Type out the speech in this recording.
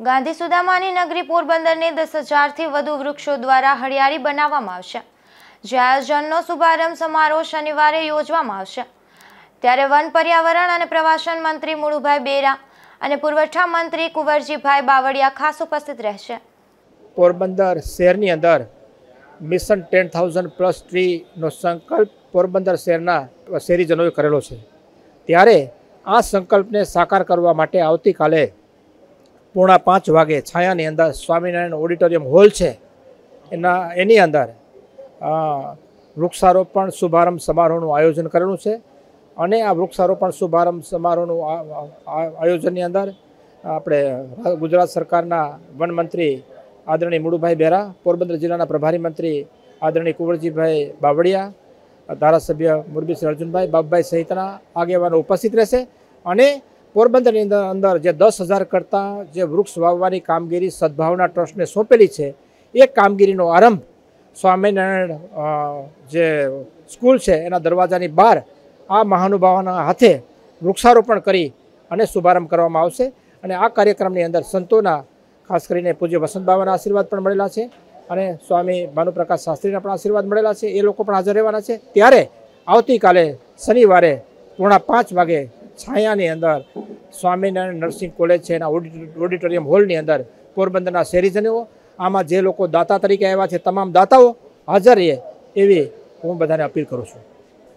ગાંધી સુદામાની નગરી પોરબંદરને દસ હજારથી વધુ વૃક્ષો દ્વારા હરિયાળી બનાવવામાં આવશે. જે આયોજનનો શુભારંભ સમારોહ શનિવારે યોજવામાં આવશે. ત્યારે વન પર્યાવરણ અને પ્રવાસન મંત્રી મુળુભાઈ બેરા અને પુરવઠા મંત્રી કુંવરજીભાઈ બાવળિયા ખાસ ઉપસ્થિત રહેશે. પોરબંદર શહેરની અંદર મિશન ટેન થાઉઝન્ડ પ્લસ ટ્રીનો સંકલ્પ પોરબંદર શહેરના શહેરીજનોએ કરેલો છે. ત્યારે આ સંકલ્પને સાકાર કરવા માટે આવતીકાલે પોણા પાંચ વાગે છાયાની અંદર સ્વામિનારાયણ ઓડિટોરિયમ હોલ છે. એના, એની અંદર વૃક્ષારોપણ શુભારંભ સમારોહનું આયોજન કરેલું છે. અને આ વૃક્ષારોપણ શુભારંભ સમારોહનું આયોજનની અંદર આપણે ગુજરાત સરકારના વનમંત્રી આદરણીય મુળુભાઈ બેરા, પોરબંદર જિલ્લાના પ્રભારી મંત્રી આદરણીય કુંવરજીભાઈ બાવળિયા, ધારાસભ્ય મુરબીસિંહ અર્જુનભાઈ, બાબુભાઈ સહિતના આગેવાનો ઉપસ્થિત રહેશે. અને પોરબંદરની અંદર જે દસ હજાર કરતાં જે વૃક્ષ વાવવાની કામગીરી સદભાવના ટ્રસ્ટને સોંપેલી છે, એ કામગીરીનો આરંભ સ્વામિનારાયણ જે સ્કૂલ છે એના દરવાજાની બહાર આ મહાનુભાવોના હાથે વૃક્ષારોપણ કરી અને શુભારંભ કરવામાં આવશે. અને આ કાર્યક્રમની અંદર સંતોના, ખાસ કરીને પૂજ્ય વસંત બાબાના આશીર્વાદ પણ મળેલા છે અને સ્વામી ભાનુપ્રકાશ શાસ્ત્રીના પણ આશીર્વાદ મળેલા છે. એ લોકો પણ હાજર રહેવાના છે. ત્યારે આવતીકાલે શનિવારે પૂર્ણા પાંચ વાગે છાયાની અંદર સ્વામિનારાયણ નર્સિંગ કોલેજ છે એના ઓડિટ- ઓડિટોરિયમ હોલની અંદર પોરબંદરના શહેરીજનો આમાં જે લોકો દાતા તરીકે આવ્યા છે, તમામ દાતાઓ હાજર રહે એવી હું બધાને અપીલ કરું છું.